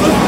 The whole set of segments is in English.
Oh.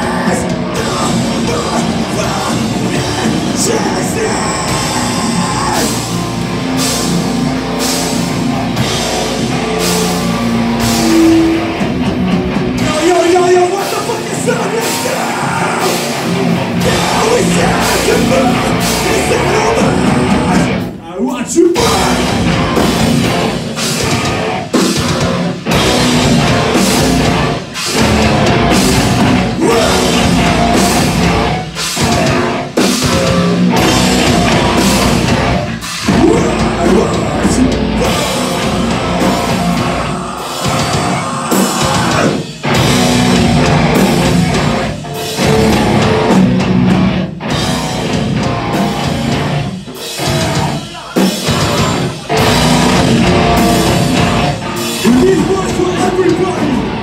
This was for everybody.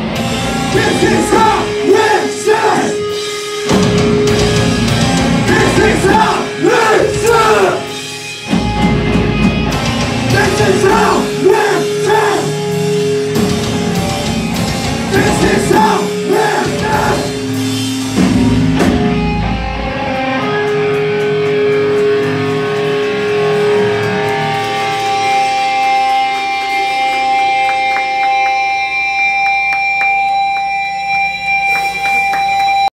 This is how.